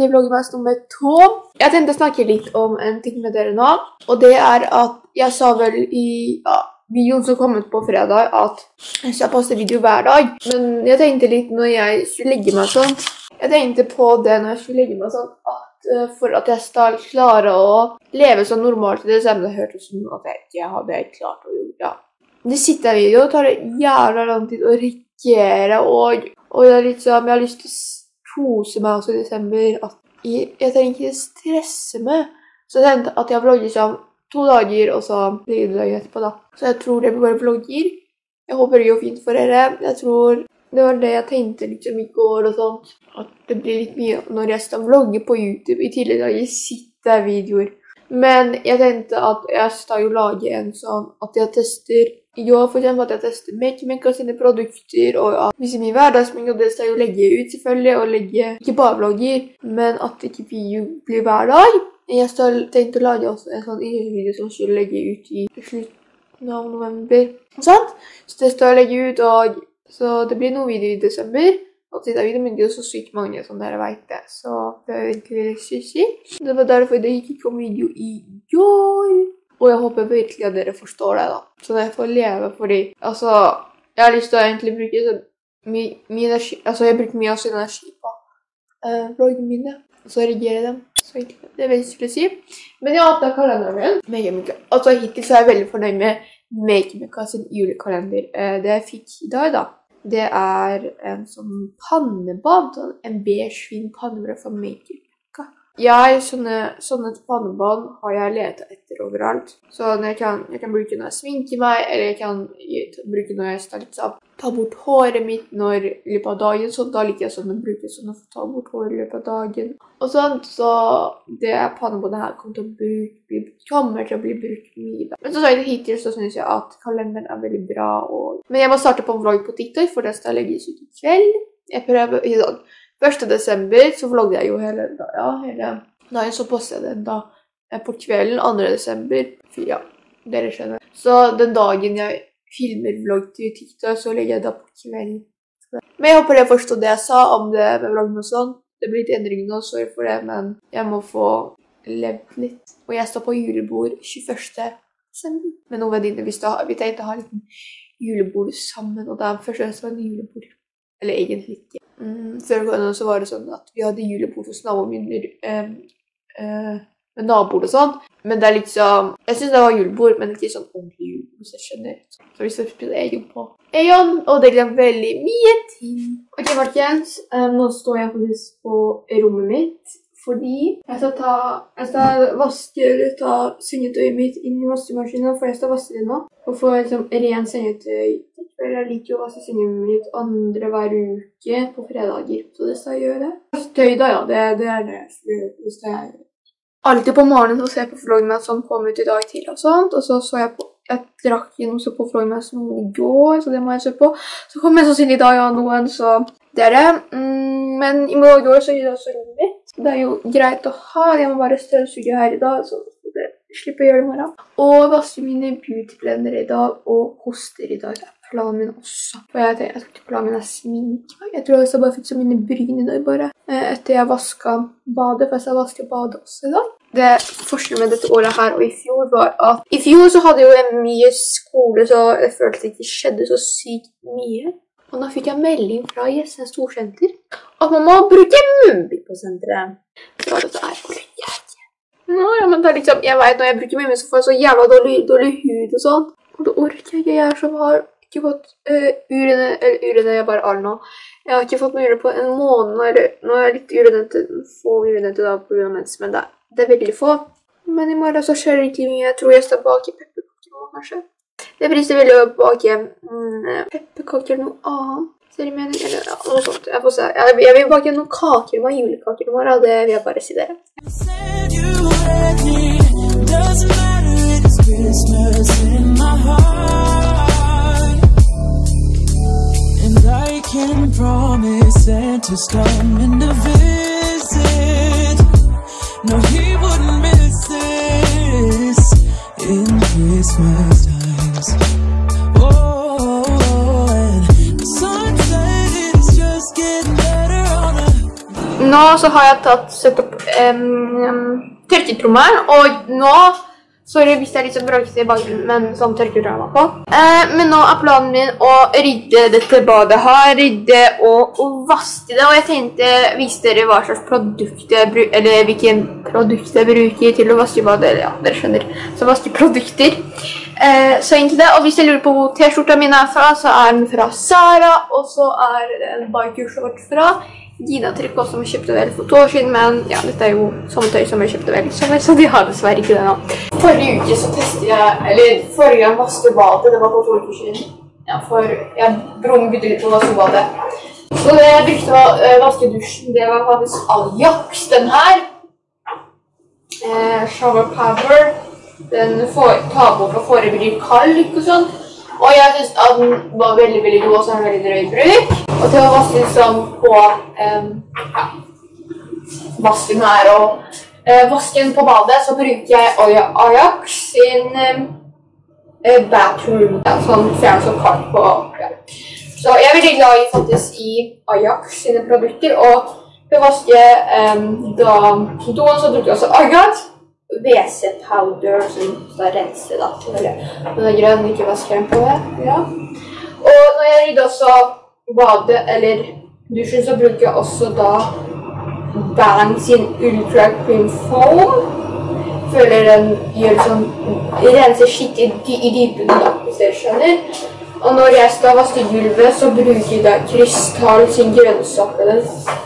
til vloggmas nummer to. Jeg tenkte å snakke litt om en ting med dere nå. Og det er at jeg sa vel i ja, videoen som kom ut på fredag at jeg skal poste video hver dag. Men jeg tenkte litt når jeg skulle legge meg sånn. Jeg tenkte på det når jeg skulle legge meg sånn at uh, for at jeg skal klare å leve sånn normalt i desember, det hørtes ut som at jeg ikke hadde klart å gjøre ja. Det sitter en video, tar det jævla lang tid å reagere, og, og litt sånn, jeg har lyst til å kose meg også i desember. At jeg, trenger ikke stresse meg. Så det hendte at jeg vlogger sånn to dager, og så blir det dager etterpå, da. Så jeg tror det blir bare vlogger. Jeg håper det går fint for dere. Jeg tror det var det jeg tenkte liksom i går og sånt. At det blir litt mye når jeg skal vlogge på YouTube, i tillegg til jeg sitter videoer. Men jeg tenkte at jeg skal jo lage en sånn at jeg tester år for eksempel at jeg tester MakeMaker sine produkter og ja, visse mye hverdagsmengde, og det skal jeg jo legge ut selvfølgelig, og legge ikke bare vlogger, men at ikke video blir hver dag. Jeg har tenkt å lage også en sånn video som skulle legge ut i slutten av november. Sant? Så det skal jeg legge ut, og så det blir noen videoer i desember. Og siden videoen min er så sykt mange, som dere vet det. Så det er egentlig litt sissy. Det var derfor det ikke kom video i går. Og jeg håper virkelig at dere forstår det, da. Så jeg får leve, fordi altså Jeg har lyst til å egentlig bruke så mye, mye energi Altså, jeg bruker mye av sin energi på uh, vloggene mine. Og så redigere dem. Så egentlig, det er veldig å si. Men jeg åpna kalenderen min. Megamika. Altså, hittil så er jeg veldig fornøyd med Makemika sin julekalender. Eh, det jeg fikk i dag, da, det er en sånn pannebad. sånn En beige, fin pannebånd fra Makemika. Jeg, sånne, sånne pannebånd har jeg leta etter overalt. Så jeg kan, jeg kan bruke når jeg sminker meg, eller jeg kan bruke når jeg skal opp. ta bort håret mitt når, i løpet av dagen. Så da liker jeg sånn å bruke sånn å ta bort håret i løpet av dagen. Og sånt, så det pannebåndet her kommer til å, bruke, kommer til å bli brukt mye. Da. Men så sagt, hittil så syns jeg at kalenderen er veldig bra. Og... Men jeg må starte på en vlogg på TikTok, for det skal legges ut i kveld. Jeg prøver i dag. 1. desember så vlogget jeg jo hele, da- ja, hele dagen, så postet jeg den da på kvelden. 2. desember, for ja, dere skjønner. Så den dagen jeg filmer vlogg til TikTok, så legger jeg da på kvelden. Men jeg håper dere forsto det jeg sa om det med vloggen og sånn. Det blir litt endring nå, sorry for det, men jeg må få levd litt. Og jeg står på julebord 21. desember med noen venninner. Ha- vi tenkte å ha en julebord sammen, og det er første gang jeg står en julebord. Eller egentlig ikke. Mm, før korona så var det sånn at vi hadde julebord hos naboen min eh, eh, med naboer og sånn. Men det er liksom Jeg syns det var julebord, men ikke sånn ordentlig julebord. Så jeg skjønner. Så vi skal spille Egon på Egon, og det jeg veldig mye til. Ok, folkens. eh, nå står jeg faktisk på rommet mitt. Fordi jeg skal ta Jeg skal vaske eller ta sengetøyet mitt inn i vaskemaskinen, for jeg skal vaske det nå. Og få liksom ren sengetøy. Jeg liker å vaske sengen mitt andre hver uke på fredager, så det skal jeg gjøre. Tøy, da, ja. Det, det er det jeg skal gjøre. Det er. Alltid på morgenen så ser jeg på vloggen som kom ut i dag tidlig og sånt, og så så jeg på jeg drakk noe så på vloggen som i går, så det må jeg se på. Så kommer jeg sannsynlig i dag av noen, så det er det. Mm, men i morgen går så gjør jeg også mitt. Det er jo greit å ha. Jeg må bare støvsuge her i dag, så slipper å gjøre det i morgen. Og vaske mine beautyblender i dag, og hoster i dag. Det er planen min også. For jeg, tenker, jeg ikke plage meg sminke. Jeg tror jeg bare fikse mine bryn i dag, bare. eh, Etter jeg vaska badet, for jeg skal vaske badet også i dag. Det forskjellen med dette året her og i fjor var at i fjor så hadde jo jeg mye skole, så jeg følte det ikke skjedde så sykt mye. Og da fikk jeg melding fra Jessene Storsenter at man må bruke munnbind på senteret. Så var det så er det greit. Nå, ja, men det er liksom, jeg vet når jeg bruker munnbind, så får jeg så jævla dårlig, dårlig hud og sånn. Og det orker jeg ikke. Jeg er som har ikke fått uh, urene, eller urene, jeg bare har nå. Jeg har ikke fått noe urene på en måned. Eller, nå er jeg litt urenete, få urenete da på grunn av mens, men det, det er veldig få. Men i morgen så skjer det ikke mye. Jeg tror jeg skal bake pepperkaker nå, kanskje. Det frister veldig å bake mm, pepperkaker eller noe annet. Ser du mening? Eller ja, noe sånt. Jeg får se. Jeg, jeg vil bake noen kaker med julekaker i morgen, det vil jeg bare si dere. In. And I can promise Santa's coming to visit. Nå så har jeg tatt sett opp um, tørketrommelen, og nå Sorry hvis det er litt sånn bråkete i bakgrunnen, men sånn tørketrommel på. Eh, men nå er planen min å rydde dette badet her, rydde og, og vaske det. Og jeg tenkte vise dere hva slags produkt jeg bruker, eller hvilken produkt jeg bruker til å vaske badet. Eller ja, dere skjønner. Så vaskeprodukter. Eh, så egentlig det. Og hvis jeg lurer på hvor T-skjorta mi er fra, så er den fra Sara. Og så er det en bikershort fra Gina Trykk også, som jeg kjøpte vel for to år siden. Men ja, dette er jo samme tøy som jeg kjøpte vel i sommer, så de har dessverre ikke det nå. Forrige uke så testet jeg, eller forrige gang vasket det var for to uker siden. Ja, for jeg broren begynte litt på vaskebadet. Så det jeg brukte var uh, vaskedusjen, det var faktisk Ajax, den her. Eh, shower power. Den får, tar bort og forebygger kalk og sånn. Og jeg synes at den var veldig veldig god og så en veldig drøy bruk. Og til å vaske liksom på um, ja, vasken her og uh, vasken på badet, så bruker jeg Oya Ajax sin um, bathroom. Ja, sånn fjern som kart på ja. Så jeg er veldig glad i faktisk i Ajax sine produkter. Og til å vaske um, da doen, så bruker jeg også Ajax. WC-powder som skal rense, da. Den er grønn, ikke vasker den på. Ja. Og når jeg rydder også badet eller dusjen, så bruker jeg også da Bang sin Ultra Cream Foam. Føler den gjør sånn renser skitt i dypene, da, hvis dere skjønner. Og når jeg skal vaske gulvet, så bruker jeg Krystall sin grønnsåpe.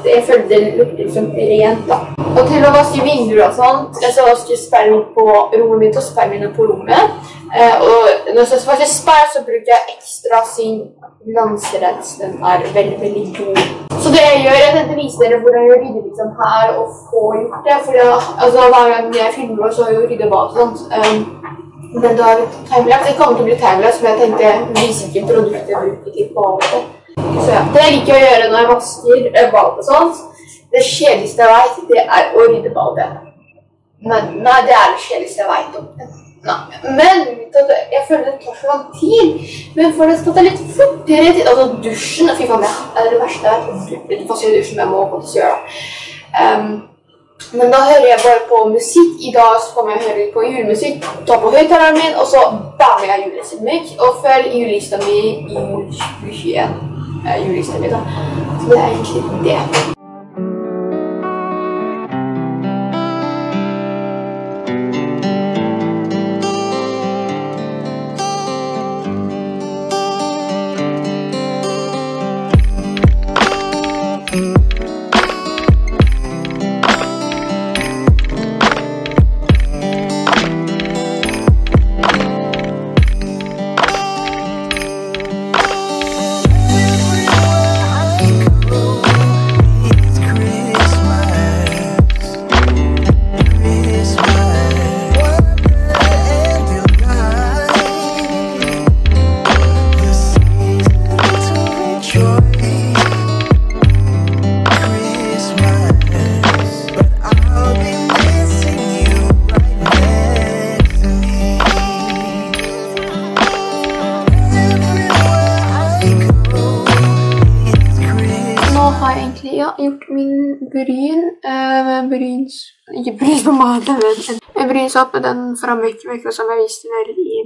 Jeg føler det lukter liksom rent, da. Og til å vaske vinduer og sånn, jeg skal vaske sperm på rommet mitt og spermene på rommet. Eh, og når jeg skal vaske sperm, så bruker jeg ekstra sin glanserens. Den er veldig, veldig god. Så det jeg gjør, jeg tenkte vise dere hvordan jeg rydder liksom her og får gjort det. For altså, hver gang jeg filmer, så har jeg jo ryddet men da timelapse. Det kommer til å bli timelapse, men jeg tenkte vise hvilke produkter jeg bruker til badet. Så ja, Det jeg liker å gjøre når jeg vasker eh, badet og sånt, det kjedeligste jeg vet, det er å rydde badet. Men, nei, det er det kjedeligste jeg vet om. Nei. Men jeg føler det tar så lang tid. Men for det skal ta litt fortere tid Altså dusjen Fy faen, det er det verste jeg vet. Vaske dusjen, men jeg må faktisk gjøre det. Um, men da hører jeg bare på musikk. I dag så kommer jeg å høre på julemusikk. Ta på høyttaleren min, og så banger jeg julestemning. Og følg julelista mi i jul 2021. Eh, julelista mi, da. Så det er egentlig det. Bryn eh, bryns... Ikke bryn på maten, men en brynsopp med den framvekkervekka som jeg viste dere i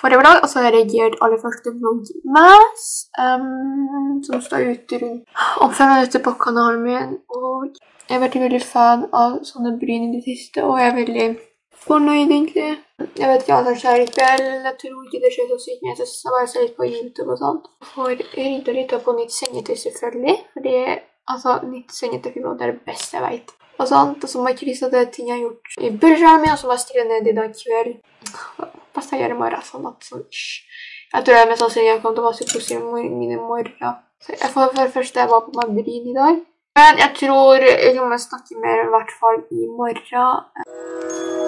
forrige vlogg. Og så har jeg reagert aller første vloggmas, um, som står ute rundt om fem minutter på kanalen min. Og jeg har vært veldig fan av sånne bryn i det siste, og jeg er veldig fornøyd, egentlig. Jeg vet ikke hva som skjer i kveld. Jeg tror ikke det skjer så sykt mye. Jeg bare ser litt på YouTube og sånt. Får rydda litt opp på nytt sengetøy, selvfølgelig. Fordi altså, nytt sengetøy humor, det er det beste jeg vet. Og sånt. Og så må jeg krysse det ting jeg har gjort i bursdagen min, og så må jeg skrive ned i dag kveld. Hva skal jeg gjøre i morgen? Sånn at sånn ish. Jeg tror jeg mest sannsynlig jeg kommer til å posene mine i morgen. Så jeg får for det første jeg var på Madrid i dag. Men jeg tror jeg kommer snakke mer i hvert fall i morgen.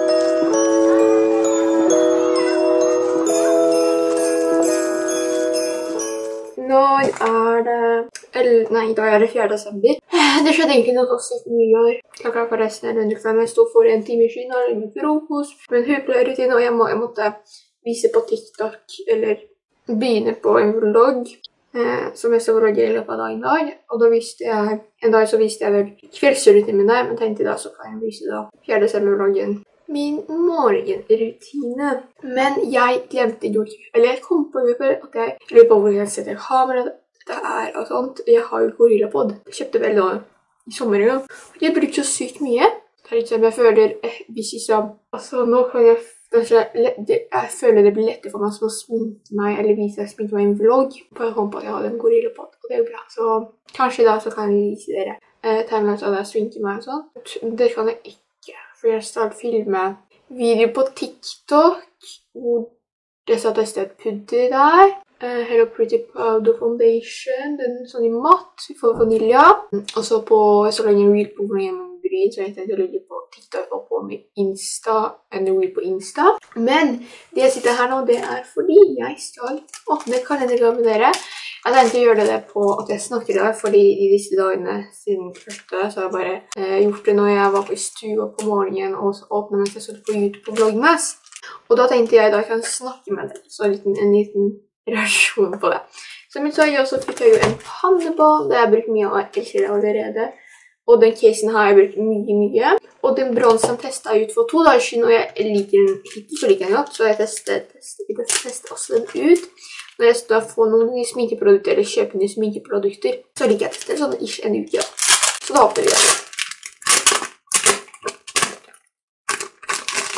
Når er det Nei, i dag er det 4. desember. Det skjedde egentlig noe så sykt mye i år. Klokka forresten er 105. Jeg sto for en time siden og lagde frokost. Men hun pleier rutine, og jeg, må, jeg måtte vise på TikTok, eller begynne på en vlogg. eh, som jeg skal vlogge i løpet av dagen i dag. Og da viste jeg, en dag så viste jeg vel kveldsrutinen min der, men tenkte da så kan jeg vise da 4. desember-vloggen min morgenrutine. Men jeg glemte går eller jeg kom på en går at jeg lurer på hvor jeg setter kameraet det er og sånt. Jeg har jo GorillaPod. Jeg kjøpte vel da i sommer en gang. Jeg brukte så sykt mye. Det er sånn jeg føler eh, hvis liksom Altså, nå kan jeg kanskje Jeg føler det blir lettere for meg som å sminke meg eller vise jeg sminker meg i en vlogg. På en hånd på at jeg hadde en GorillaPod, og det er jo bra. Så kanskje da så kan jeg vise dere eh, tegnene av jeg sminker meg og sånn. Det kan jeg ikke, for jeg skal filme video på TikTok hvor det satt et sted pudder der. Eh, Hello Pretty Powder Foundation, den sånn i matt, for vanilja. Og så på så lenge en reel på bryn, så tenkte å legge på TikTok og på min Insta, en reel på Insta. Men det jeg sitter her nå, det er fordi jeg skal åpne kalenderen med dere. Jeg tenkte å gjøre det på at jeg snakker i dag, fordi i disse dagene siden første, så har jeg bare eh, gjort det når jeg var på stua på morgenen, og så åpnet mens jeg så på YouTube på hans. Og da tenkte jeg da kan snakke med dere, så en liten, en liten reaksjon på det. Så min jeg også fikk jeg jo en pannebånd, det har jeg brukt mye, og jeg elsker det allerede. Og den casen har jeg brukt mye, mye. Og den bronsen testet jeg ut for to dager siden, og jeg liker den ikke så like den godt, så jeg tester, tester, tester også den ut. Når jeg skal få noen nye sminkeprodukter, eller kjøpe nye sminkeprodukter, så liker jeg å teste sånn ish en uke. da. Så da åpner vi den.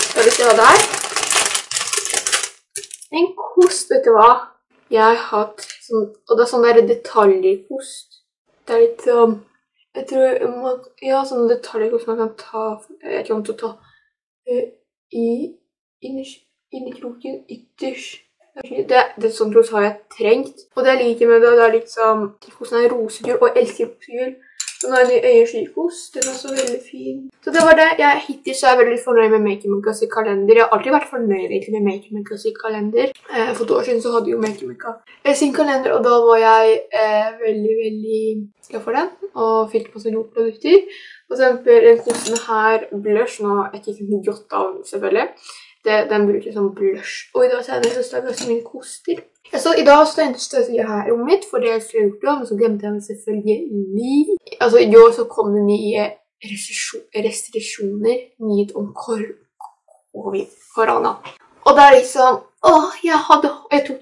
Skal vi se hva det er? En kost, vet du hva? Jeg har hatt sånn, og det er sånn der detaljkost. Det er litt sånn, jeg tror, man, ja, detaljer hvordan man kan ta, jeg kommer til å ta uh, i, inni, inni ytterst. Det, det sånn tross har jeg trengt, og det jeg liker med det, det er liksom hvordan er rosegur, og jeg elsker rosegur. Så har det øyenskikost, den er også veldig fin. Så det var det. Jeg hittil så er veldig fornøyd med Make Makeup i kalender. Jeg har alltid vært fornøyd egentlig med Make Makeup i kalender. Eh, for to år siden så hadde jo Make Makeup eh, sin kalender, og da var jeg eh, veldig, veldig glad for den. Og fikk masse gode produkter. For eksempel den kosten her, blush, nå er jeg ikke godt av selvfølgelig. Det, den bruker sånn blush. Og i dag så er det det ganske mye koster. Ja, så I dag så jeg jeg her i rommet mitt, for det jeg skulle gjort da, men så glemte jeg den selvfølgelig. Altså, I år så kom det nye restriksjon- restriksjoner nyhet om kor covid, korona. Og det er liksom Åh, jeg hadde jeg tok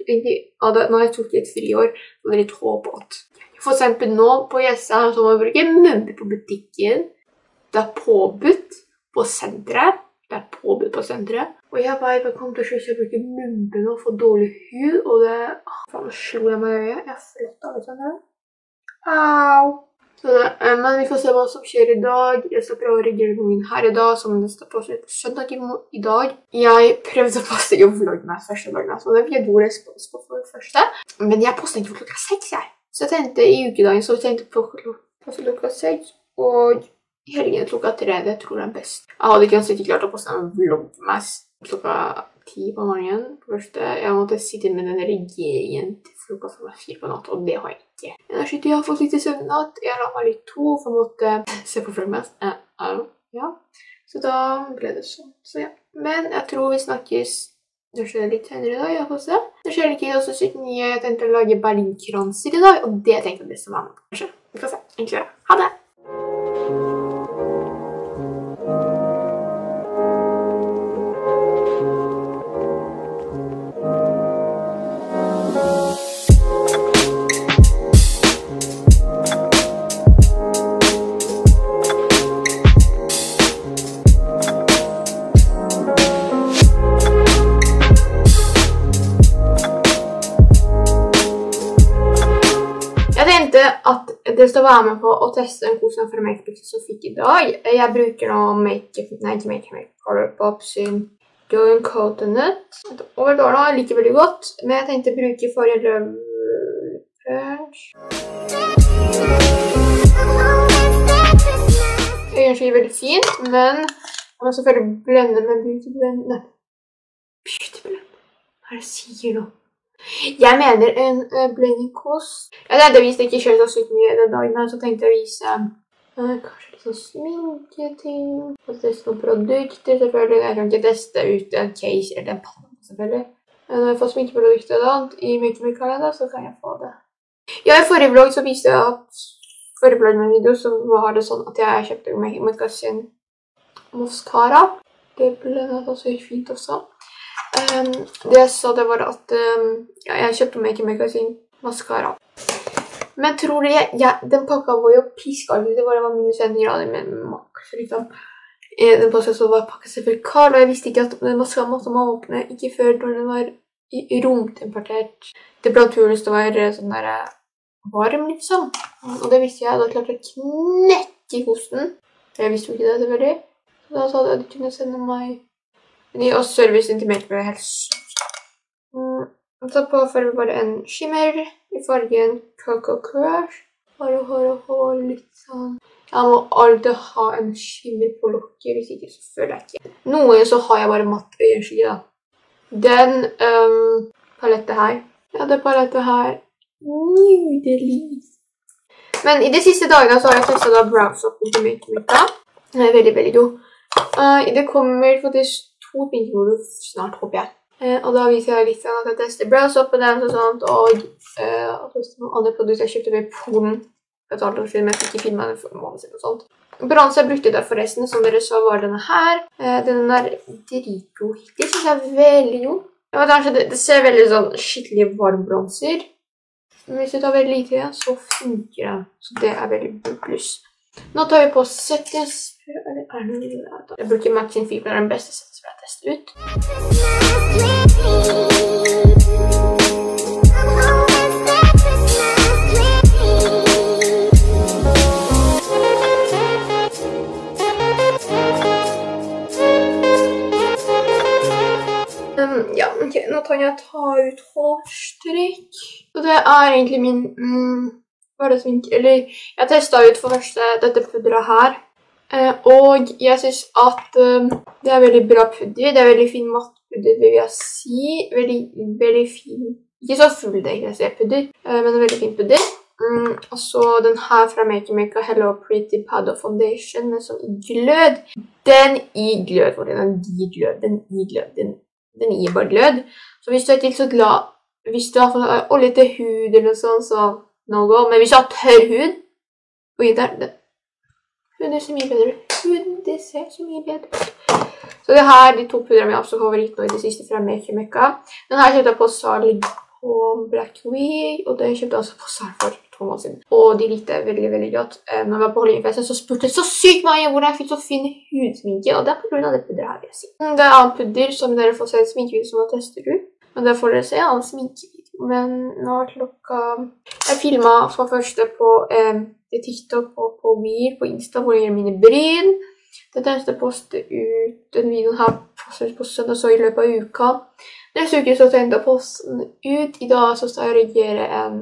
hadde, Når jeg tok et friår, hadde jeg litt håp at For eksempel nå på Jessheim så må jeg bruke munnbind på butikken. Det er påbudt på senteret. Det er påbudt på senteret. Og jeg vet jeg kommer til å slutte å bruke munnbind og få dårlig hud, og det Åh, Faen, slo jeg meg i øyet. Jeg fletta litt sånn her. Au! Så det, eh, men vi får se hva som skjer i dag. Jeg skal prøve å reagere på min her i dag, som står på søndag i, i dag. Jeg prøvde å passe i vloggen her første dagen, så det fikk jeg god respons på for første. Men jeg postet ikke klokka seks, jeg. Så jeg tenkte i ukedagen så tenkte på klokka, seks, og i klokka tre. Det tror jeg er best. Jeg hadde ikke klart å poste en vlogmas klokka ti på morgenen. første. Jeg måtte sitte med den regjeringen til klokka fire på natt, og det har jeg ikke. Energi til jeg har fått litt søvn i natt. Jeg la meg litt to for å måtte se på vlogmas. Uh, eh, ja. Så da ble det sånn. Så ja. Men jeg tror vi snakkes det skjer litt senere i dag. Jeg får se. Det skjer ikke også sykt mye. Jeg tenkte å lage berlinkranser i dag, og det tenkte jeg det som være med. Kanskje. Vi får se. Egentlig. Ha det! Teste en kos fra Makeup som fikk i dag. Jeg bruker nå Makeup, nei ikke Makeup, Makeup Colourpop sin Joan Coconut. Var nå, jeg liker veldig godt, men jeg tenkte å bruke forrige Punch. Øyenskyer er veldig fint, men jeg må selvfølgelig blende med beauty blend. Nei, beauty blend. Hva er det jeg sier nå? Jeg mener en uh, blending kost. Jeg hvis det ikke kjørt så sykt mye den dagen, så tenkte jeg å vise uh, kanskje litt sånn sminketing. Og teste noen produkter, selvfølgelig. Jeg kan ikke teste ut en case eller en panne, selvfølgelig. Men når jeg får sminkeprodukter og annet i Make Me så kan jeg få det. Ja, i forrige vlogg så viste jeg at forrige vlogg med video så var det sånn at jeg kjøpte meg Magasin Mascara. Det ble så fint også. Um, det jeg sa det var at um, ja, jeg kjøpte meg Magasin Mascara. Men tror jeg, ja, den pakka var jo piskalv. Det var, var minus 1 grader med maks, liksom. Eh, Den pakka så var pakka selvfølgelig kald, og jeg visste ikke at den maska måtte man åpne ikke før når den var romtemperert temperaturen det være sånn der eh, varm, liksom. Og det visste jeg. Da klarte jeg å knekke kosten. Jeg visste jo ikke det, selvfølgelig. Så da sa de at de kunne sende meg Men i- Og servicen til Melk helse. Mm, så påfører vi bare en skimmer i fargen Coco Crush. Bare hår og hår, litt sånn Jeg må alltid ha en skimmer på lokket, hvis ikke så føler jeg ikke Noen ganger så har jeg bare matt øyenskygge, da. Den um, palettet her Ja, det palettet her Nydelig. Men i de siste dagene så har jeg testet da brow-soppen til Make Mika. Den er veldig, veldig god. Eh, det kommer faktisk to sminkemoduler snart, håper jeg. Eh, og da viser jeg litt at jeg tester browse på dem og sånt, og eh, noen andre produkter jeg kjøpte ved Polen. Tar det film, jeg fikk ikke den for en måned siden og sånt. Bronse jeg brukte der forresten, som dere så var denne her. Eh, den er dritgod. hittil, synes jeg er veldig god. Ja, det, det ser veldig sånn skikkelig varm bronser. Men hvis du tar veldig lite så funker den. Så det er veldig pluss. Nå tar vi på 70 Eller det noe? Jeg bruker Maxin er den beste setten som jeg har testet ut. Um, ja, ok, nå kan jeg ta ut hårstrykk. Så det er egentlig min mm, Hva er det som Eller jeg testa ut for første dette pudderet her. Eh, og jeg syns at um, det er veldig bra pudder. Det er veldig fin mattpudder, vil jeg si. Veldig, veldig fin Ikke så full-DGC-pudder, eh, men en veldig fin pudder. Mm, og så den her fra Make Make Hello Pretty Powder Foundation med sånn glød. Den i glød. for den gir glød. Den gir glød. Den, den gir bare glød. Så hvis du er ikke så glad Hvis du har olje oljete hud eller noe sånt, så no go. Men hvis du har tørr hud på der, det. er så mye bedre ut. Det ser så mye bedre ut. Så det her de to pudrene mine absolutt favoritt nå i det siste fra Make Mekka. Den her kjøpte jeg på salg på Black Week, og den kjøpte jeg også på salg for to måneder siden. Og de likte jeg veldig, veldig godt. Eh, Når jeg var på Hollywoodfesten, så spurte jeg så sykt mange hvordan jeg fikk så fin hudsminke, og det er på grunn av det pudderet her, vil jeg si. Mm, Det er annen pudder som dere får se et sminkevideo som jeg tester ut. Men det får dere se en annen sminkevideo. Men nå er klokka Jeg filma for første på eh, TikTok og på Weir på Insta hvor jeg gjør mine bryn. Det tenkte postet ut den videoen her poster på søndag, så i løpet av uka. Neste uke så tenkte jeg å den ut. I dag så skal jeg redigere en,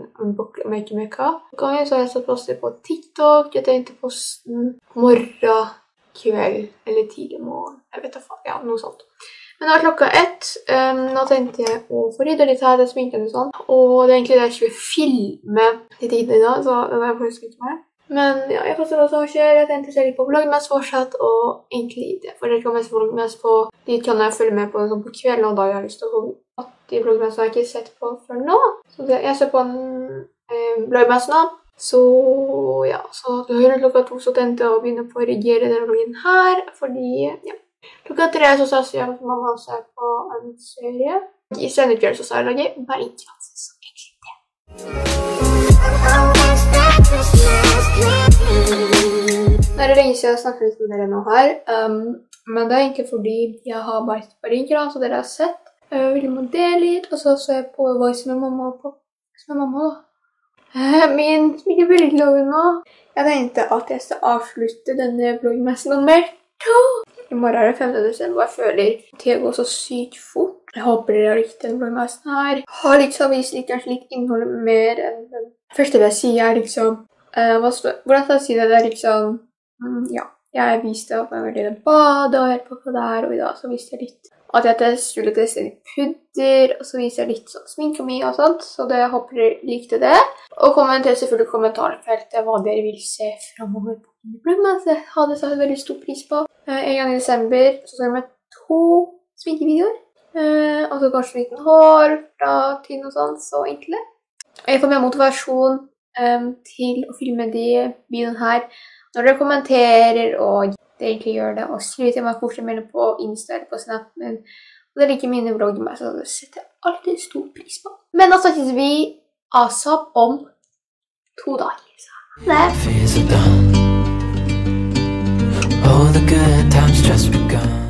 makeup. Gangen så har jeg satt poster på TikTok. Jeg tenkte posten morgen, kveld eller tidlig morgen. Jeg vet da faen. Ja, noe sånt. Men det var klokka ett. Um, nå tenkte jeg å få rydda litt her, det sminken og sånn. Og det er egentlig det jeg skulle filme de tiden i dag, så det var faktisk ikke meg. Men ja, jeg forstår hva som skjer. Jeg tenkte å se litt på Vlogmas fortsatt, og egentlig det. For dere kan mest mest på De kan jeg følge med på sånn på kvelden, og da jeg har lyst til å få at de vloggene har jeg ikke sett på før nå. Så det, jeg ser på en eh, Vlogmas nå. Så ja, så du hører klokka to, så tenkte jeg å begynne på å redigere denne vloggen her, fordi ja. Klokka tre så sa jeg at mamma er på en serie. I senere kveld så sa jeg lage bergensfranse, så egentlig det. Det er lenge siden jeg har snakket med dere nå her, um, men det er egentlig fordi jeg har vært på Bergen, så dere har sett. Jeg ville dele litt, og så så jeg på Voice med mamma og på med mamma da. Eh, Min er veldig glad nå. Jeg tenkte at jeg skal avslutte denne vlogmessen nummer to. I morgen er det 5. desember, og jeg føler det går så sykt fort. Jeg håper dere har likt denne vlogmessen her. Har liksom vist litt, kanskje litt innhold mer enn den første vil jeg si er liksom uh, hva Hvordan skal jeg si det? Det er liksom mm, Ja. Jeg viste at jeg ville bad og helt på det er, og i dag så viste jeg litt at jeg test, skulle litt pudder, og så viser jeg litt sånn sminke mi og sånt, så det jeg håper dere likte det. Og kommenter selvfølgelig i kommentarfeltet hva dere vil se fremover på Blummen, så jeg hadde satt veldig stor pris på. Eh, en gang i desember så skal jeg med to sminkevideoer, eh, og så kanskje liten hår fra tynn og sånn, så egentlig. Jeg får mer motivasjon em, til å filme de videoene her. Når dere kommenterer og det egentlig gjør det, og skriver til meg fortsatt på Insta eller på Snap, men og dere liker mine vlogger meg, så det setter jeg alltid stor pris på. Men da snakkes vi asap om to dager. Så. Ha det!